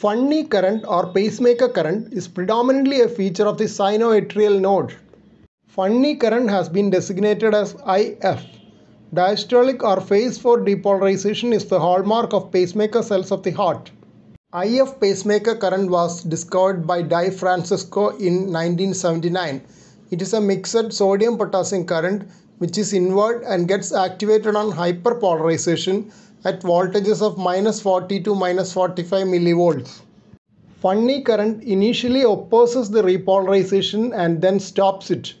Funny current or pacemaker current is predominantly a feature of the sinoatrial node. Funny current has been designated as IF. Diastolic or phase 4 depolarization is the hallmark of pacemaker cells of the heart. IF pacemaker current was discovered by Di Francesco in 1979. It is a mixed sodium potassium current which is inward and gets activated on hyperpolarization at voltages of minus 40 to minus 45 millivolts. Funny current initially opposes the repolarization and then stops it.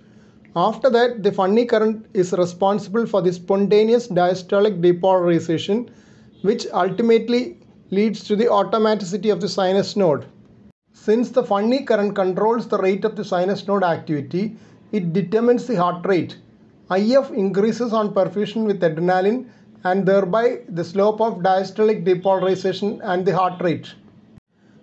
After that, the funny current is responsible for the spontaneous diastolic depolarization, which ultimately leads to the automaticity of the sinus node. Since the funny current controls the rate of the sinus node activity, it determines the heart rate. IF increases on perfusion with adrenaline and thereby the slope of diastolic depolarization and the heart rate.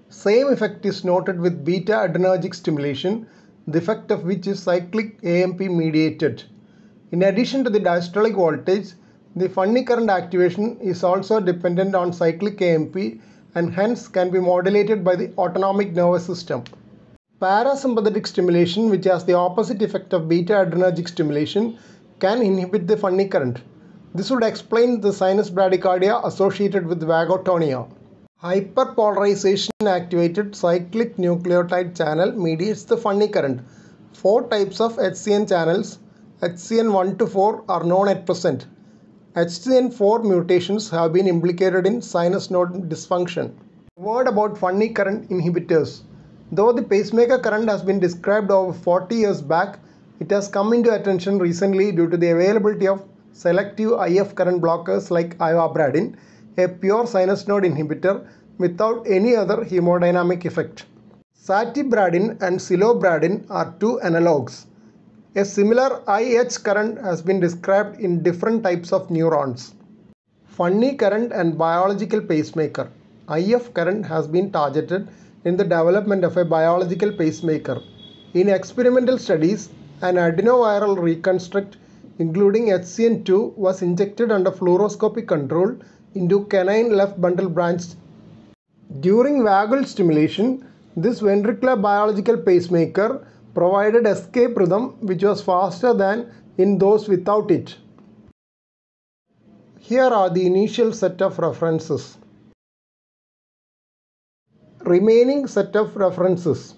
Same effect is noted with beta adrenergic stimulation, the effect of which is cyclic AMP mediated. In addition to the diastolic voltage, the funny current activation is also dependent on cyclic AMP and hence can be modulated by the autonomic nervous system. Parasympathetic stimulation, which has the opposite effect of beta adrenergic stimulation, can inhibit the funny current. This would explain the sinus bradycardia associated with vagotonia. Hyperpolarization activated cyclic nucleotide channel mediates the funny current. Four types of HCN channels, HCN 1 to 4, are known at present. HCN4 mutations have been implicated in sinus node dysfunction. Word about funny current inhibitors. Though the pacemaker current has been described over 40 years back, it has come into attention recently due to the availability of selective IF current blockers like ivabradine, a pure sinus node inhibitor without any other hemodynamic effect. Zatebradine and cilobradine are two analogues. A similar IH current has been described in different types of neurons. Funny current and biological pacemaker. IF current has been targeted in the development of a biological pacemaker. In experimental studies, an adenoviral reconstruct including HCN2 was injected under fluoroscopic control into canine left bundle branch. During vagal stimulation, this ventricular biological pacemaker provided escape rhythm which was faster than in those without it. Here are the initial set of references. Remaining set of references.